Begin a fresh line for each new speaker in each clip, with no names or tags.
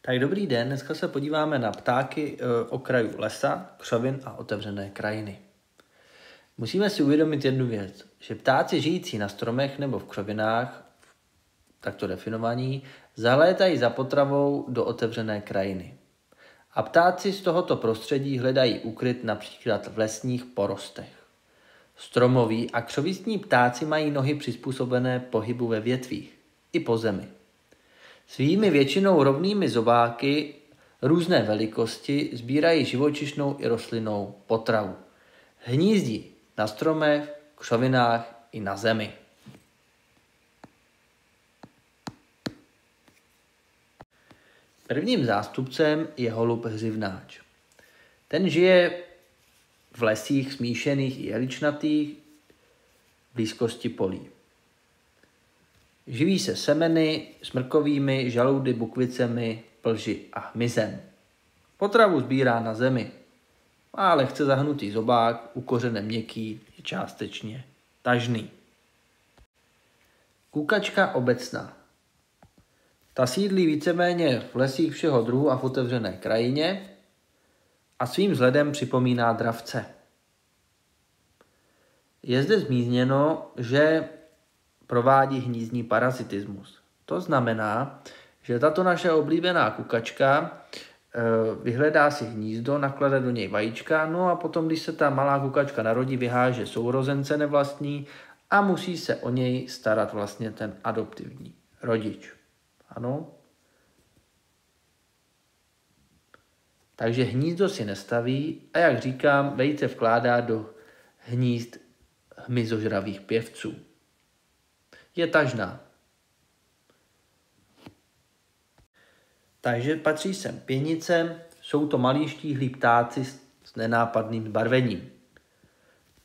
Tak dobrý den, dneska se podíváme na ptáky e, okrajů lesa, křovin a otevřené krajiny. Musíme si uvědomit jednu věc, že ptáci žijící na stromech nebo v křovinách, takto definovaní, zalétají za potravou do otevřené krajiny. A ptáci z tohoto prostředí hledají úkryt například v lesních porostech. Stromoví a křovistní ptáci mají nohy přizpůsobené pohybu ve větvích i po zemi. Svými většinou rovnými zobáky různé velikosti sbírají živočišnou i rostlinnou potravu. Hnízdí na stromech, křovinách i na zemi. Prvním zástupcem je holub hřivnáč. Ten žije v lesích smíšených i jeličnatých v blízkosti polí. Živí se semeny, smrkovými, žaludy, bukvicemi, plži a hmyzem. Potravu sbírá na zemi. Má lehce zahnutý zobák, ukořenem měkký, je částečně tažný. Kukačka obecná. Ta sídlí víceméně v lesích všeho druhu a v otevřené krajině a svým vzhledem připomíná dravce. Je zde zmíněno, že provádí hnízdní parazitismus. To znamená, že tato naše oblíbená kukačka eh, vyhledá si hnízdo, naklade do něj vajíčka, no a potom, když se ta malá kukačka narodí, vyháže sourozence nevlastní a musí se o něj starat vlastně ten adoptivní rodič. Ano? Takže hnízdo si nestaví a jak říkám, vejce vkládá do hnízd hmyzožravých pěvců je tažná. Takže patří sem pěnice, jsou to malí štíhlí ptáci s nenápadným barvením.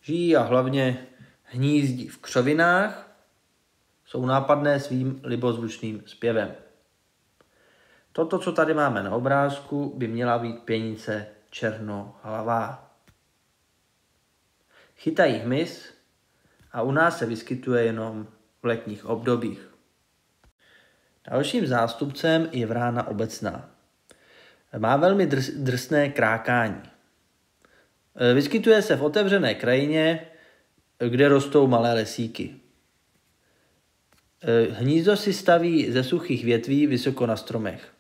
Žijí a hlavně hnízdí v křovinách, jsou nápadné svým libozvučným zpěvem. Toto, co tady máme na obrázku, by měla být pěnice černohlavá. Chytají hmyz a u nás se vyskytuje jenom v letních obdobích. Dalším zástupcem je vrána obecná. Má velmi drs, drsné krákání. Vyskytuje se v otevřené krajině, kde rostou malé lesíky. Hnízdo si staví ze suchých větví vysoko na stromech.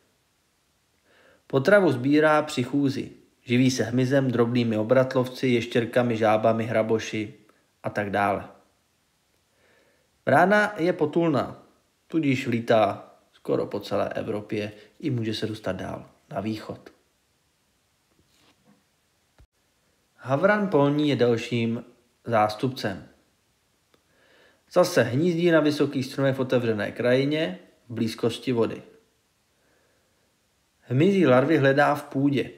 Potravu sbírá při chůzi. Živí se hmyzem, drobnými obratlovci, ještěrkami, žábami, hraboši a tak dále. Vrána je potulná, tudíž lítá skoro po celé Evropě i může se dostat dál na východ. Havran polní je dalším zástupcem. Zase hnízdí na vysokých stromech v otevřené krajině v blízkosti vody. Hmyzí larvy hledá v půdě.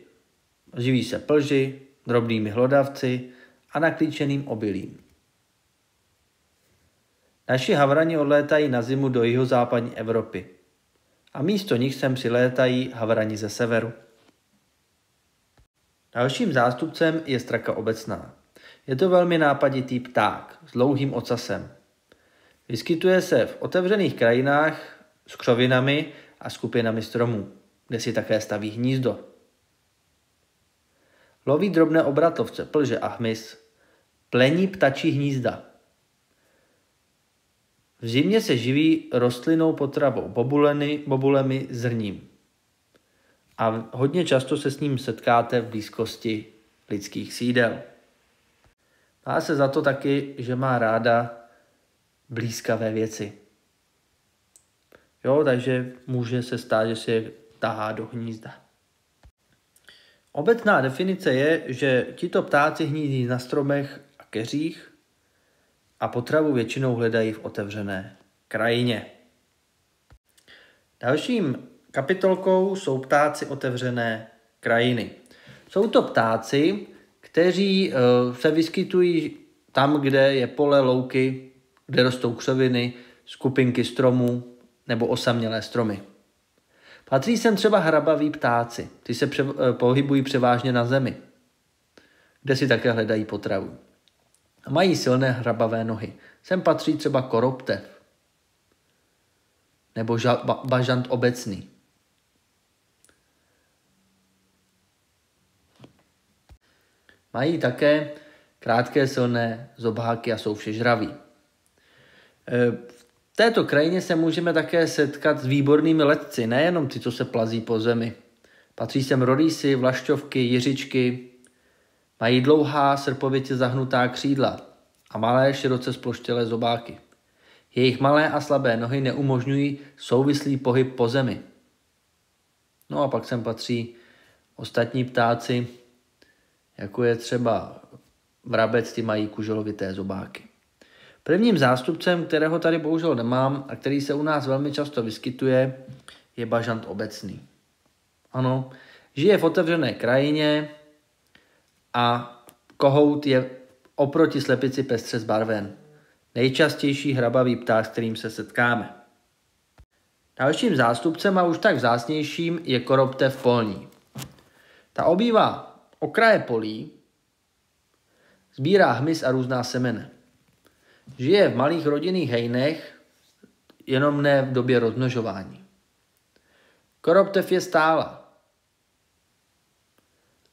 Živí se plži, drobnými hlodavci a naklíčeným obilím. Naši havrani odlétají na zimu do jihozápadní Evropy a místo nich sem přilétají havrani ze severu. Dalším zástupcem je straka obecná. Je to velmi nápaditý pták s dlouhým ocasem. Vyskytuje se v otevřených krajinách s křovinami a skupinami stromů, kde si také staví hnízdo. Loví drobné obratovce, plže a hmyz. Plení ptačí hnízda. V zimě se živí rostlinnou potravou, bobuleny, bobulemi, zrním. A hodně často se s ním setkáte v blízkosti lidských sídel. Má se za to taky, že má ráda blízkavé věci. Jo, takže může se stát, že si je tahá do hnízda. Obecná definice je, že tito ptáci hnízdí na stromech a keřích, a potravu většinou hledají v otevřené krajině. Dalším kapitolkou jsou ptáci otevřené krajiny. Jsou to ptáci, kteří eh, se vyskytují tam, kde je pole, louky, kde rostou křoviny, skupinky stromů nebo osamělé stromy. Patří sem třeba hrabaví ptáci. Ty se pře- eh, pohybují převážně na zemi, kde si také hledají potravu Mají silné hrabavé nohy. Sem patří třeba koroptev nebo ža- ba- bažant obecný. Mají také krátké silné zobáky a jsou všežraví. E, v této krajině se můžeme také setkat s výbornými letci, nejenom ty, co se plazí po zemi. Patří sem rodísy, vlašťovky, jiřičky, mají dlouhá, srpovitě zahnutá křídla a malé, široce sploštělé zobáky. Jejich malé a slabé nohy neumožňují souvislý pohyb po zemi. No a pak sem patří ostatní ptáci, jako je třeba vrabec, ty mají kuželovité zobáky. Prvním zástupcem, kterého tady bohužel nemám a který se u nás velmi často vyskytuje, je bažant obecný. Ano, žije v otevřené krajině a kohout je oproti slepici pestře zbarven. Nejčastější hrabavý pták, s kterým se setkáme. Dalším zástupcem a už tak vzácnějším je koroptev polní. Ta obývá okraje polí, sbírá hmyz a různá semene. Žije v malých rodinných hejnech, jenom ne v době rozmnožování. Koroptev je stála,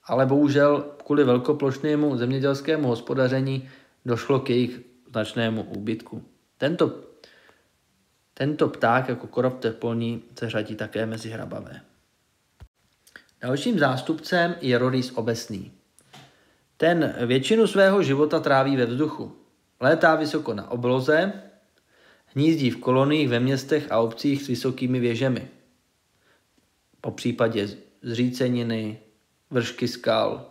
ale bohužel kvůli velkoplošnému zemědělskému hospodaření došlo k jejich značnému úbytku. Tento, tento pták jako koroptev polní se řadí také mezi hrabavé. Dalším zástupcem je rodýs obecný. Ten většinu svého života tráví ve vzduchu. Létá vysoko na obloze, hnízdí v koloniích ve městech a obcích s vysokými věžemi. Po případě zříceniny, vršky skal.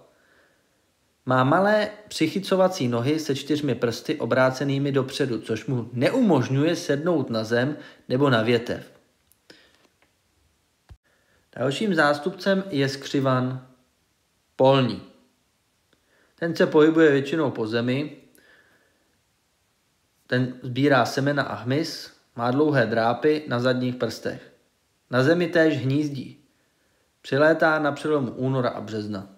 Má malé přichycovací nohy se čtyřmi prsty obrácenými dopředu, což mu neumožňuje sednout na zem nebo na větev. Dalším zástupcem je skřivan polní. Ten se pohybuje většinou po zemi, ten sbírá semena a hmyz, má dlouhé drápy na zadních prstech. Na zemi též hnízdí. Přilétá na přelomu února a března.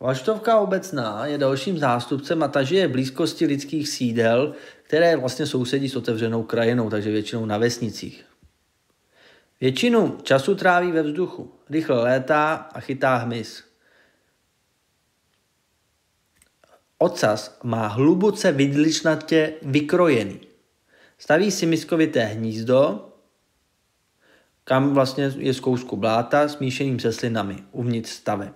Vlaštovka obecná je dalším zástupcem a ta žije v blízkosti lidských sídel, které vlastně sousedí s otevřenou krajinou, takže většinou na vesnicích. Většinu času tráví ve vzduchu, rychle létá a chytá hmyz. Ocas má hluboce vidličnatě vykrojený. Staví si miskovité hnízdo, kam vlastně je zkoušku bláta smíšeným se slinami uvnitř staveb.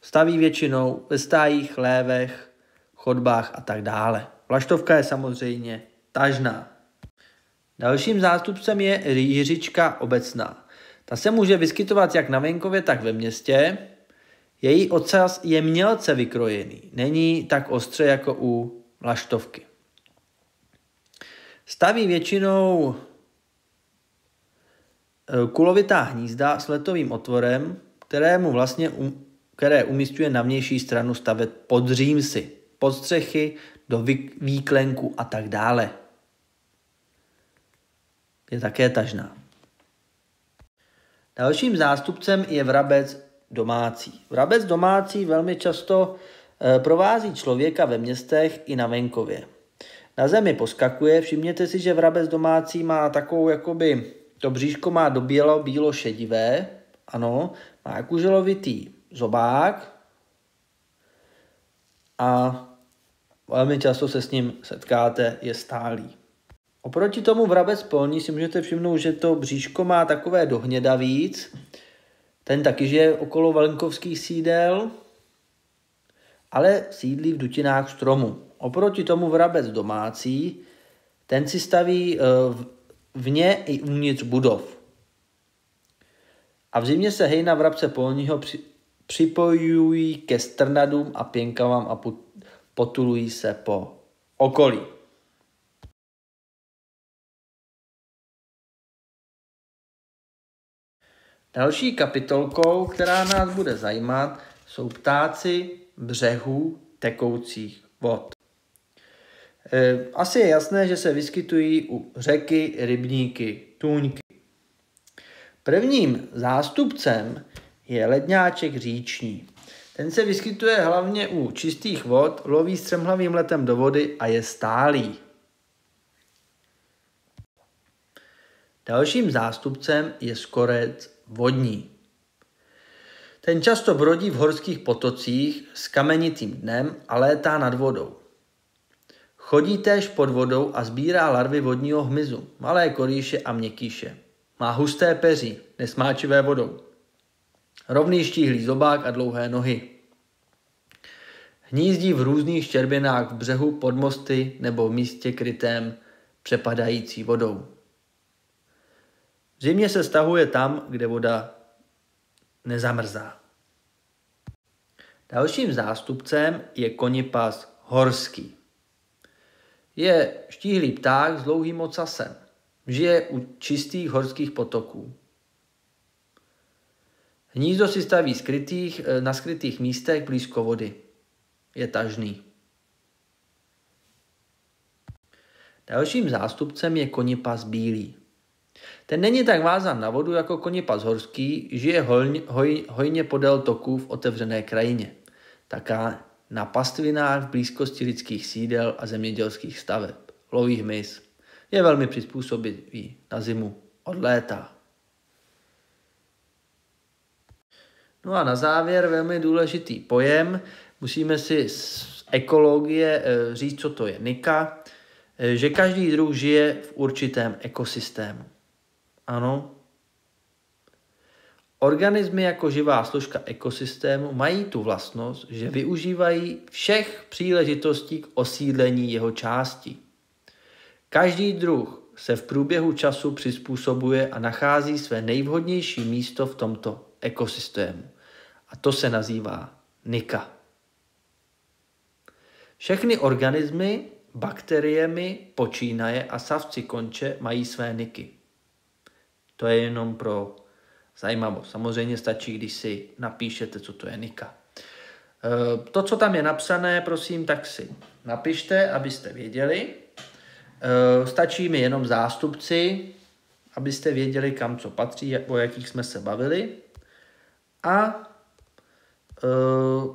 Staví většinou ve stájích, lévech, chodbách a tak dále. Plaštovka je samozřejmě tažná. Dalším zástupcem je jiřička obecná. Ta se může vyskytovat jak na venkově, tak ve městě. Její ocas je mělce vykrojený, není tak ostře jako u laštovky. Staví většinou kulovitá hnízda s letovým otvorem, kterému vlastně um, které umístuje na vnější stranu staveb pod římsy, pod střechy, do výklenku a tak dále. Je také tažná. Dalším zástupcem je vrabec domácí. Vrabec domácí velmi často eh, provází člověka ve městech i na venkově. Na zemi poskakuje, všimněte si, že vrabec domácí má takovou jakoby, to bříško má do bílo, šedivé, ano, má kuželovitý zobák a velmi často se s ním setkáte, je stálý. Oproti tomu vrabec polní si můžete všimnout, že to bříško má takové dohnědavíc, ten taky žije okolo valenkovských sídel, ale sídlí v dutinách stromu. Oproti tomu vrabec domácí, ten si staví eh, vně i uvnitř budov. A v zimě se hejna vrabce polního při, připojují ke strnadům a pěnkavám a potulují se po okolí. Další kapitolkou, která nás bude zajímat, jsou ptáci břehů tekoucích vod. E, asi je jasné, že se vyskytují u řeky, rybníky, tůňky. Prvním zástupcem je ledňáček říční. Ten se vyskytuje hlavně u čistých vod, loví střemhlavým letem do vody a je stálý. Dalším zástupcem je skorec vodní. Ten často brodí v horských potocích s kamenitým dnem a létá nad vodou. Chodí též pod vodou a sbírá larvy vodního hmyzu, malé korýše a měkýše. Má husté peří, nesmáčivé vodou. Rovný štíhlý zobák a dlouhé nohy. Hnízdí v různých štěrbinách v břehu pod mosty nebo v místě krytém přepadající vodou. V zimě se stahuje tam, kde voda nezamrzá. Dalším zástupcem je konipas horský. Je štíhlý pták s dlouhým ocasem. Žije u čistých horských potoků. Hnízdo si staví skrytých, eh, na skrytých místech blízko vody. Je tažný. Dalším zástupcem je konipas bílý. Ten není tak vázan na vodu jako konipas horský, žije hojně, hoj, hojně podél toků v otevřené krajině. Taká na pastvinách v blízkosti lidských sídel a zemědělských staveb. Loví hmyz. Je velmi přizpůsobivý na zimu. Od léta. No a na závěr velmi důležitý pojem. Musíme si z ekologie eh, říct, co to je nika. Eh, že každý druh žije v určitém ekosystému. Ano. Organismy jako živá složka ekosystému mají tu vlastnost, že využívají všech příležitostí k osídlení jeho části. Každý druh se v průběhu času přizpůsobuje a nachází své nejvhodnější místo v tomto ekosystému. A to se nazývá nika. Všechny organismy, bakteriemi počínaje a savci konče mají své niky. To je jenom pro zajímavost. Samozřejmě stačí, když si napíšete, co to je nika. E, to, co tam je napsané, prosím, tak si napište, abyste věděli. E, stačí mi jenom zástupci, abyste věděli, kam co patří, o jakých jsme se bavili. A e,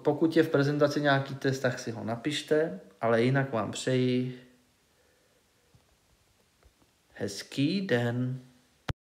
pokud je v prezentaci nějaký test, tak si ho napište, ale jinak vám přeji hezký den.